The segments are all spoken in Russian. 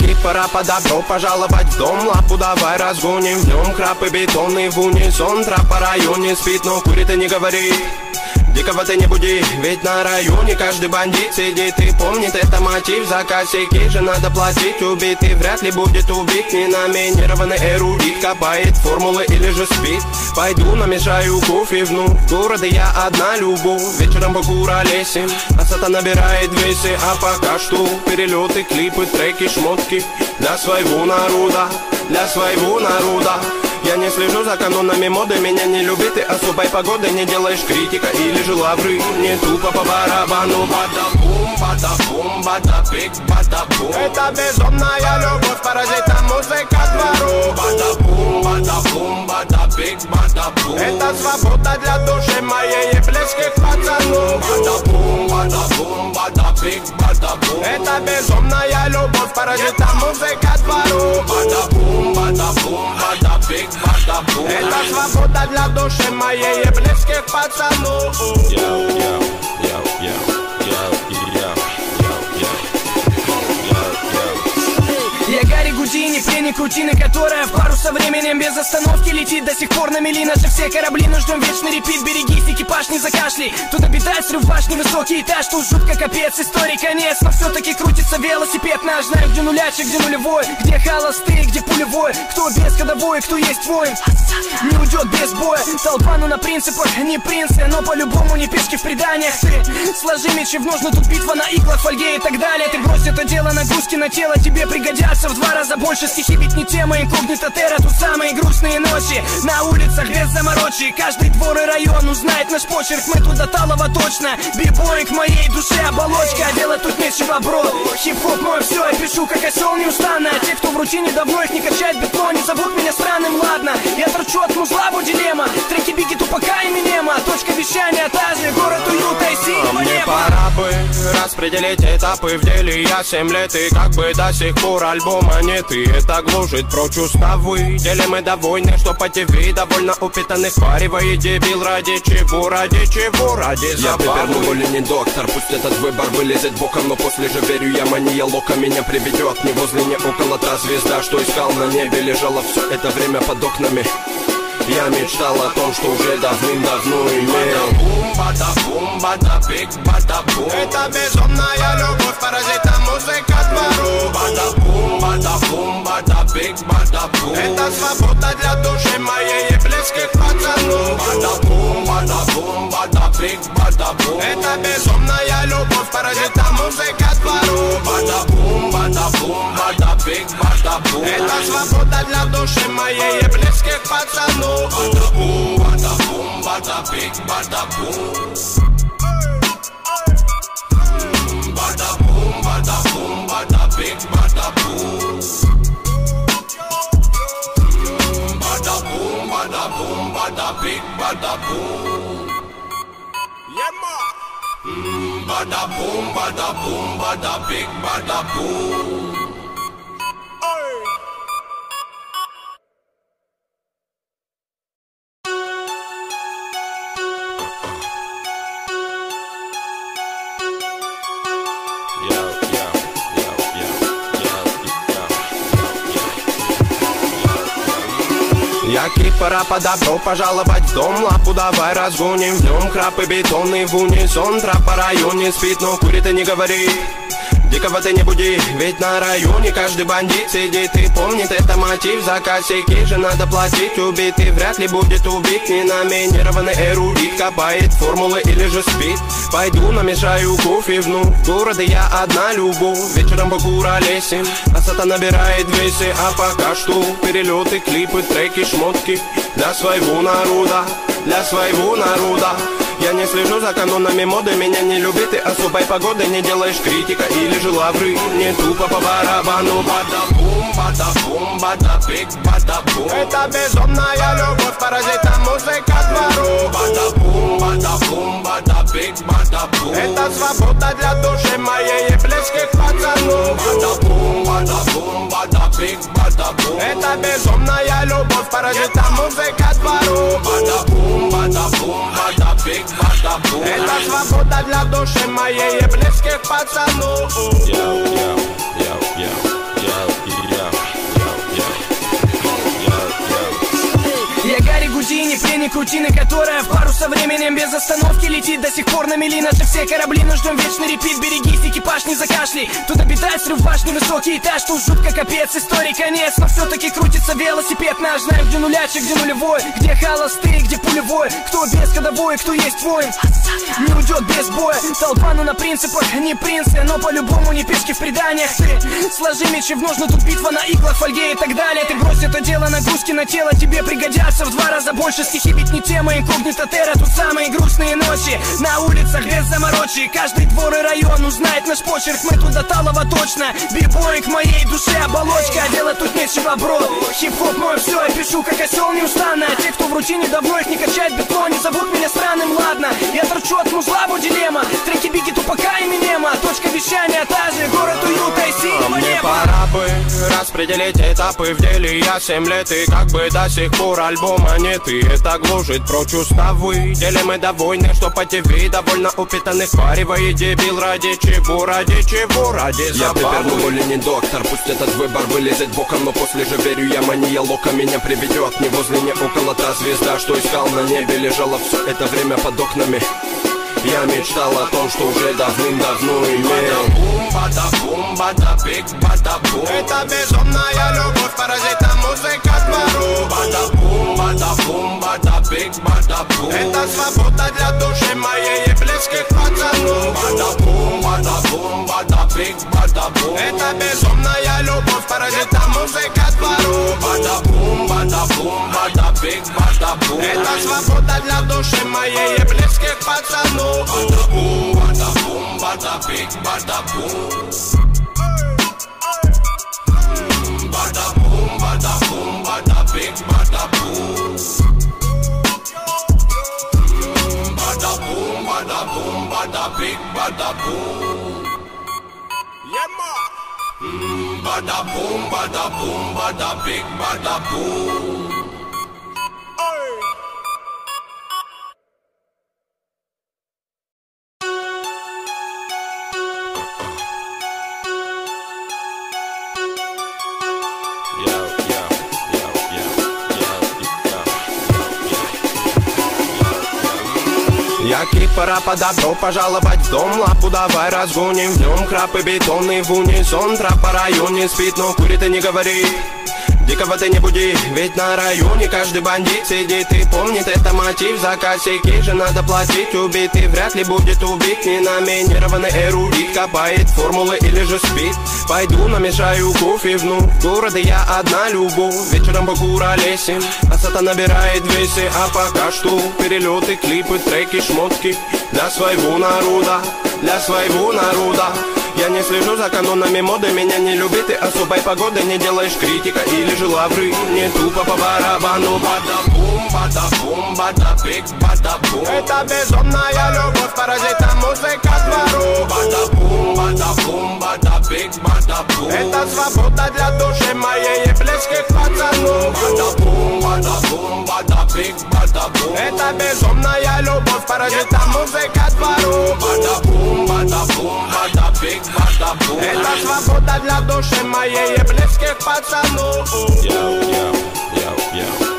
Яки пора по добро пожаловать в дом Лапу давай разгоним. В нем Крапы бетонный в унисон Трап по районе спит, но курит и не говорит Дикого ты не буди, ведь на районе каждый бандит сидит. И помнит Это мотив, за косяки же надо платить. Убитый вряд ли будет убит. Ненаминированный эрудит Копает формулы или же спит. Пойду намешаю кофе вну. В городе я одна любу. Вечером покуролесим А сата набирает весы. А пока что перелеты, клипы, треки, шмотки Для своего народа, для своего народа я не слежу за канонами моды Меня не любит и особой погоды. Не делаешь критика или же лавры Не тупо по барабану. Бада-бум, бада-бум, бада-пик, бада-бум. Это безумная любовь Паразита музыка двору. Бада-бум, бада-бум, бада-пик, бада-бум. Это свобода для души моей и близких пацанов Бада-бум, бада-бум, бада-пик, бада-бум. Это безумная любовь Паразита музыка двору. Бада-бум, бада-бум, бада-пик, Это свобода для души моей и близких пацанов yo, Я Гарри Гудини, пленник рутины, которая в пару со временем без остановки летит. До сих пор на мели наши все корабли, но ждем вечный репит. Берегись, экипаж не закашляй, тут обитает срыв башни, высокий этаж. Тут жутко капец, истории конец, но все-таки крутится велосипед наш. Знаю, где нулячик, где нулевой, где холостый, где пулевой. Кто без ходовой, кто есть воин, не уйдет без боя. Толпа, ну на принципах, не принцы, но по-любому не пешки в преданиях. Ты сложи мечи в ножны, тут битва на иглах, фольге и так далее. Ты брось это дело, нагрузки на тело. Тебе пригодятся в два раза больше Стихи ведь не тема, инкогнито терра, тут самые грустные ночи. На улицах без заморочи, каждый двор и район узнает наш почерк. Мы тут до талого точно, бибоинг моей душе оболочка, а делать тут нечего, бро. Хип-хоп мой все, я пишу как осел неустанно. А те, кто в рутине давно их не качает бетло, не зовут меня странным, ладно. Я торчу от музла, вот дилемма, треки Бигги, Тупака и Минема. Точка вещания та же, город уюта и синего Мне неба пора бы распределить этапы в деле. Я семь лет и как бы до сих пор альбома нет. И это глушит прочь уставы Деле мы довольны, что по ТВ довольно упитанных Сваривает дебил ради чего, ради чего, ради Я приперну забавы более не доктор Пусть этот выбор вылезет боком Но после же верю я мания лока Меня приведет. Не возле, не около Та звезда, что искал на небе Лежала все это время под окнами Я мечтал о том, что уже давным-давно имел. Бум, бада бум, бада пик, бада бум. Это безумная любовь, паразита музыка двору. Бада бум, бада бум, бада пик, бада бум. Это свобода для души моей и близких пацанов. Бада бум, бада бум, бада пик, бада бум. Это безумная любовь, паразита музыка двору. Бада бум, бада бум, бада big bada boom. Ela swoboda dla duszy ma jej jebleskich pacanów Bada boom, bada boom, bada big bada boom. Bada boom, bada boom, bada big bada boom. Bada boom, bada boom, bada big bada boom. Bada boom, bada boom, bada big, bada boom. Пора по добро пожаловать в дом. Лапу давай разгоним в нем Крапы бетонный в унисон. Трап по районе спит, но курит и не говорит Дикого ты не буди, ведь на районе каждый бандит сидит. И помнит Это мотив, за косяки же надо платить. Убитый вряд ли будет убит. Ненаминированный эрудит Копает формулы или же спит. Пойду намешаю кофе вну В городе я одна любу. Вечером покуролесим А сата набирает весы. А пока что перелеты, клипы, треки, шмотки Для своего народа, для своего народа я не слежу за канонами моды Меня не любит и особой погоды. Не делаешь критика или же лавры Не тупо по барабану. Бада-бум, бада-бум, бада-пик, бада-бум Это безумная любовь Паразита музыка двору. Бада-бум, бада-бум, бада-пик, бада-бум Это свобода для души моей и близких пацанов Бада-бум, бада-бум, бада-пик, бада-бум Это безумная любовь Паразита музыка двору. Бада-бум, бада-бум, бада-пик, Big Mata Buch. Ej, ta swoboda dla duszy ma je jebleckie pacanów. Yeah, yeah. Рутины, которая в пару со временем без остановки летит. До сих пор на мели наши все корабли, но ждем вечный репит. Берегись, экипаж не закашли, тут обитает срыв башни Высокий этаж, тут жутко капец, истории конец. Но все-таки крутится велосипед. Наш, знаем где нулячек, где нулевой. Где холостые, где пулевой, кто без ходовой, кто есть воин. Не уйдет без боя, толпа, ну на принципах, не принцы. Но по-любому не пешки в преданиях Ты сложи мечи в ножны, тут битва на иглах, фольге и так далее. Ты брось это дело, нагрузки на тело тебе пригодятся В два раза больше стихи, ведь не тема инкогнита терра Тут самые грустные ночи, на улицах без заморочи Каждый двор и район узнает наш почерк. Мы тут до талого точно, бибой к моей душе оболочка. А делать тут нечего, бро. Хип-хоп мой все, я пишу как осел неустанно. А те, кто в рутине давно их не качает бетло Не зовут меня странным, ладно. Я торчу от музла, дилемма. Треки Бигги, Тупака и Минема. Точка вещания та же, город уюта и синего Мне неба. пора бы распределить этапы в деле. Я семь лет и как бы до сих пор альбома нет. И это гложет прочь уставы Делим мы до войны, что по ТВ Довольно упитанных паривай дебил. Ради чего, ради чего, ради Я забавы. Пеппер, не доктор. Пусть этот выбор вылезет боком Но после же верю я мания лока меня приведет. Не возле, не около та звезда Что искал на небе. Лежала все это время под окнами Я мечтал о том, что уже давным-давно имел. Бум, бада, бум, бада, биг, бада, бум Это безумная любовь, паразита музыка двору. Бада, бум, бада, бум, бада, биг, бада, бум Это свобода для души моей и близких пацанов. Бада, бум, бада, бум, бада, биг, бада, бум Это безумная любовь, паразита музыка двору bada boom, bada boom, bada big, bada boom. Ela swoboda dla duszy ma jej jebleskich pacanów Bada bum, bada boom, bada big, bada bum Bada bum, bada bum, bada big, bada boom. Bada bum, bada bum, bada big, bada bum Bada boom, bada boom, bada big, bada boom. Yo, Я кипора по добро пожаловать в дом. Лапу давай разгоним в нем Краб и бетонный в унисон. Трап по районе спит, но курит и не говорит Дикого ты не буди, ведь на районе каждый бандит сидит. И помнит Это мотив, за косяки же надо платить. Убитый вряд ли будет убит. Не номинированный эрудит Копает формулы или же спит. Пойду намешаю кофе вну Города я одна любовь Вечером покуролесим А сата набирает весе А пока что перелеты, клипы, треки, шмотки Для своего народа, для своего народа я не слежу за канонами моды, меня не любит и особой погоды. Не делаешь критика или же лавры, не тупо по барабану. Бада бум, бада бум, бада биг, бада бум Это безумная любовь, паразита музыка двору. Бада бум, бада бум, бада биг, бада бум Это свобода для души моей и близких пацанов. Бада бум, бада бум, бада биг, бада бум Это безумная любовь, паразита музыка двору. Бада бум, бада Это свобода для души моей и близких пацанов yo, yo, yo, yo,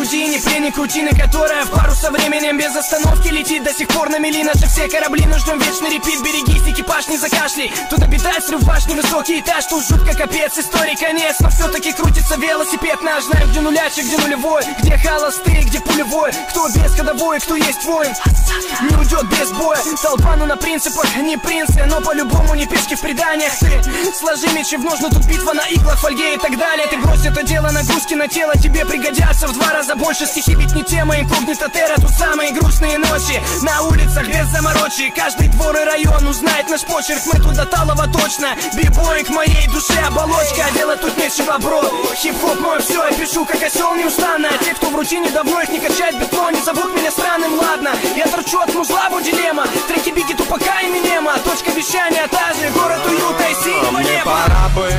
Гудини, пленник рутины, которая в пару со временем без остановки летит. До сих пор на мели наши все корабли, но ждем вечный репит. Берегись, экипаж не закашли, тут обитает срыв башни Высокий этаж, тут жутко капец, истории конец. Но все-таки крутится велосипед наш Знаем, где нулячек, где нулевой, где холостые, где пулевой. Кто без ходовой, кто есть воин Не уйдет без боя, толпа, ну на принципах Не принцы, но по-любому не пешки в преданиях. Ты сложи мечи в ножны, тут битва на иглах, фольге и так далее. Ты брось это дело, нагрузки на тело тебе пригодятся В два раза больше стихи, ведь не тема инкогнита терра Тут самые грустные ночи, на улицах без заморочи Каждый двор и район узнает наш почерк. Мы тут до талого точно, бибой к моей душе оболочка А делать тут нечего, бро. Хип-хоп мой все, я пишу как осел неустанно. А те, кто в рутине давно их не качает бетло Не зовут меня странным, ладно. Я торчу от музла, дилемма. Треки Бигги, Тупака и Минема. Точка вещания та же, город уюта и синего Мне неба. пора бы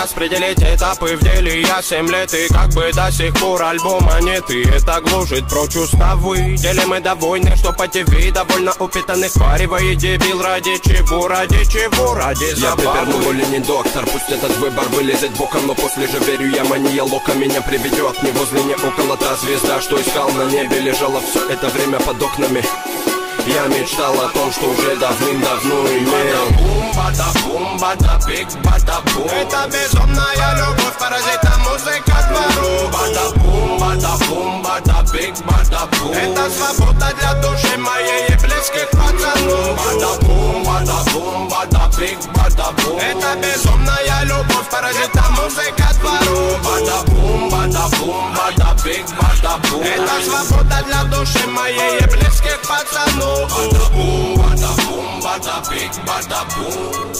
распределить этапы в деле. Я семь лет и как бы до сих пор альбома нет И это глушит прочь уставы. Деле мы довольны, что по ТВ довольно упитанных Варивает дебил ради чего, ради чего, ради Я забавы. Пепер, но не доктор. Пусть этот выбор вылезет боком Но после же верю я мания лока Меня приведет. Не возле, не около Та звезда, что искал на небе. Лежала все это время под окнами я мечтал о том, что уже давным-давно имел. Бада, бум, биг, бада, бум Это безумная любовь, паразита, музыка двору Бада, бум, бада, бум, бада, биг, бада, бум Это свобода для души моей и близких пацанов. Бада, бум, бада, бум, бада, биг, бада, бум Это безумная любовь, паразита, музыка podać na duszy ma jej jebleckie pacanu Bada bum, bada bum, bada big, bada bum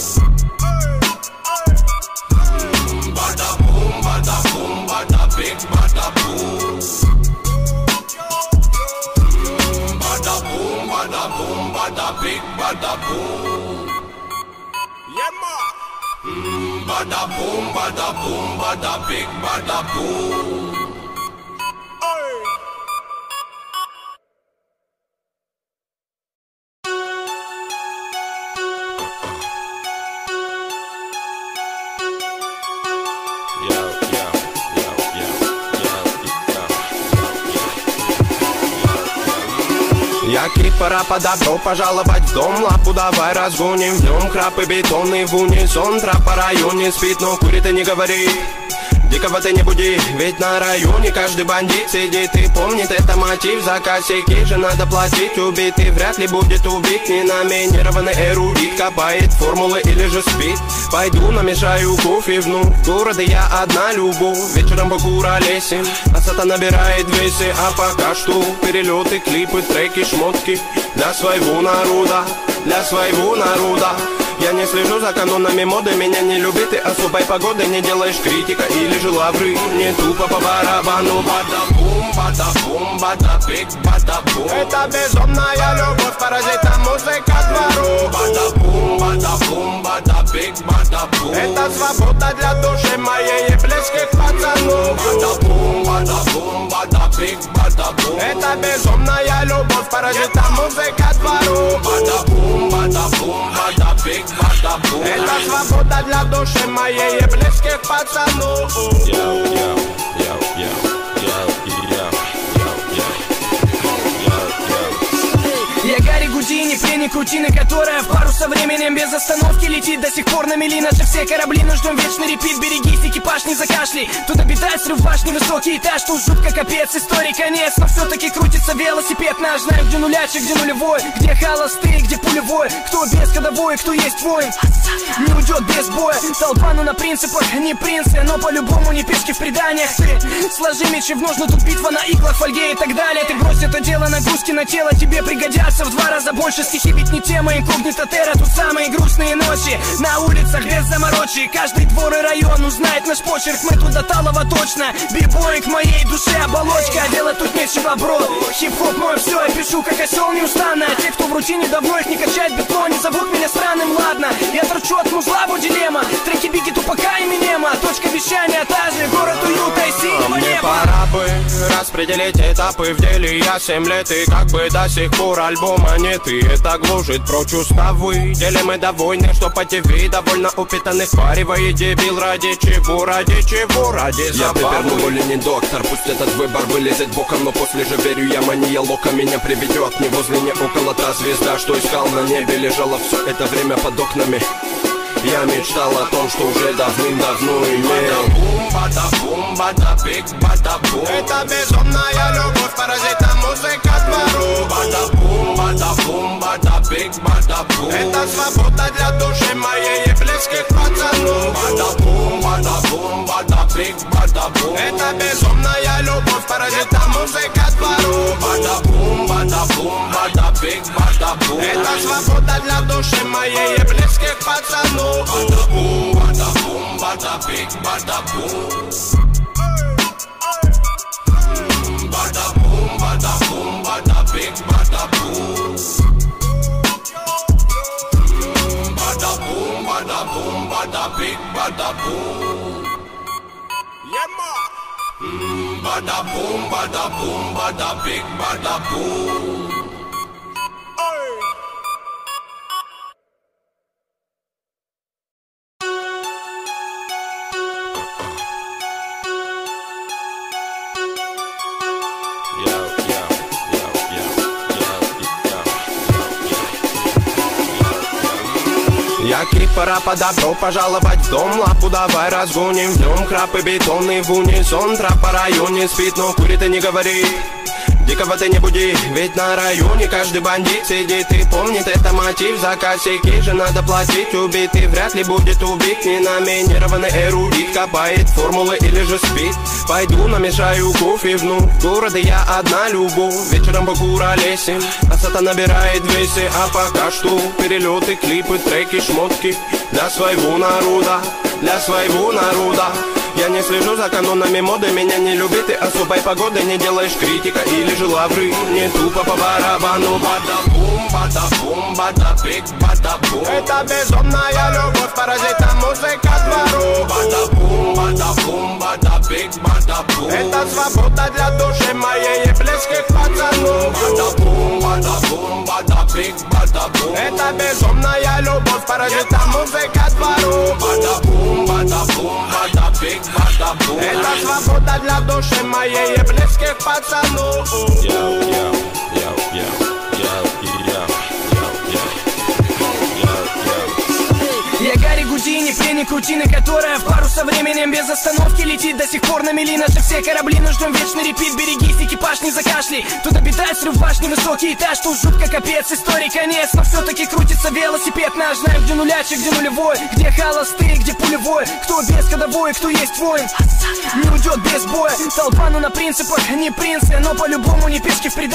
Bada bum, bada bum, bada big, bada bum Bada bum, bada bum, bada big, bada bum Bada boom, bada boom, bada big, bada boom. Я кипора по добро пожаловать в дом Лапу давай разгоним. В нем Храпы бетонный в унисон. Трап по районе спит, но курит и не говори Дикого ты не буди, ведь на районе каждый бандит сидит и помнит Это мотив. За косяки же надо платить Убитый вряд ли будет убит. Ненаминированный эрудит Копает формулы или же спит. Пойду намешаю кофе вну Города я одна любовь Вечером Бакура лесен А набирает весы. А пока что перелеты, клипы, треки, шмотки Для своего народа, для своего народа я не слежу за канонами моды, меня не любит и особой погоды. Не делаешь критика или же лавры Не тупо по барабану. Бада-бум, бада-бум, бада-бик, бада-бум. Это безумная любовь, паразита, музыка двору. Бада-бум, бада-бум, бада-бик, бада-бум. Это свобода для души моей и близких пацанов Бада-бум, бада-бум, бада-бик, бада-бум. Это безумная любовь, паразита, музыка двору. Бада-бум, бада-бум, бада-бик, Ela swoboda dla duszy mojej, jebleckie pacanu. Yo, yo, yo, yo. Гудини, пленник рутины, которая в пару со временем без остановки летит. До сих пор на мели наши все корабли, но ждем вечный репит. Берегись, экипаж не закашли, тут обитает срыв башни, высокий этаж Тут жутко капец, истории конец, но все-таки крутится велосипед наш Знаем, где нулячик, где нулевой, где холостый, где пулевой. Кто без ходовой, кто есть воин, не уйдет без боя. Толпа, ну на принципах, не принцы, но по-любому не пешки в преданиях. Ты сложи мечи в ножны, тут битва на иглах, фольге и так далее. Ты брось это дело, нагрузки на тело тебе пригодятся в два раза больше Ведь не тема, инкогнито терра, тут самые грустные ночи. На улицах без заморочи, каждый двор и район узнает наш почерк. Мы тут до талого точно, бибой к моей душе оболочка А делать тут нечего, бро, хип-хоп мой все, я пишу как осел неустанно. А те, кто в рутине давно их не качает бетон, не зовут меня странным, ладно. Я торчу от музла, дилемма, треки Бигги, Тупака и Минема. Точка вещания та же, город уюта и синего Мне неба пора бы распределить этапы в деле. Я семь лет и как бы до сих пор альбома нет. И это глушит прочь уставы. Деле мы довольны, что по ТВ довольно упитанных Варивает дебил ради чего, ради чего, ради Я Пепер, но забавы более не доктор Пусть этот выбор вылезет боком Но после же верю я мания лока Меня приведет. Не возле, не около Та звезда, что искал на небе Лежала все это время под окнами я мечтал о том, что уже давным-давно имел. Бата-бум, бата-пик, бата-бум Это безумная любовь, паразита музыка двору Бата-бум, бата-бум, бата-пик, бата-бум Это свобода для души моей и близких пацанов. Бата-бум, бата-бум, бата-пик, бата-бум Это безумная любовь, паразита музыка двору Бата-бум, бата-бум, бата-пик, бата-бум buu Eta swoboda dla duszy mojej jebleskich pacanów Bada bum, bada bum, bada big, bada bum Bada bum, bada bum, bada big, bada bum Bada bum, bada bum, bada big, bada bum Bada boom, bada boom, bada big, bada boom. Пора пора добро пожаловать в дом. Лапу давай разгоним Днем крапы бетонный в унисон. Трап по районе спит, но курит и не говорит Дикого ты не буди, ведь на районе каждый бандит сидит и помнит это мотив За косяки. Же надо платить, убитый вряд ли будет убит. Не номинированный эрудит, копает формулы или же спит. Пойду намешаю кофе вновь, в городе я одна любовь Вечером покуролесим, а сата набирает весе А пока что перелеты, клипы, треки, шмотки Для своего народа, для своего народа я не слежу за канонами моды Меня не любит и особой погоды. Не делаешь критика или же лавры. Не тупо по барабану. Бада бум, бада бум, бада бик, бада бум Это безумная любовь Паразита музыка двору. Бада бум, бада бум, бада бик, бада бум Это свобода для души моей и близких пацанов Бада бум, бада бум, бада бик, бада бум Это безумная любовь Паразита музыка двору. Бада бум, бада бум, бада бик, это свобода для души моей и близких пацанов yo, yo, Гудини, пленник рутины, которая в пару со временем без остановки летит До сих пор на мели наши все корабли, но ждем вечный репит Берегись, экипаж не закашли, тут обитает срыв башни, высокий этаж Тут жутко капец, истории конец, но все-таки крутится велосипед наш Знаем, где нулячий, где нулевой, где холостый, где пулевой? Кто без ходовой, кто есть воин, не уйдет без боя. Толпа, ну на принципах, не принцы, но по-любому не пешки в придачу